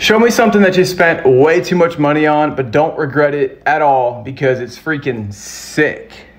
Show me something that you spent way too much money on, but don't regret it at all because it's freaking sick.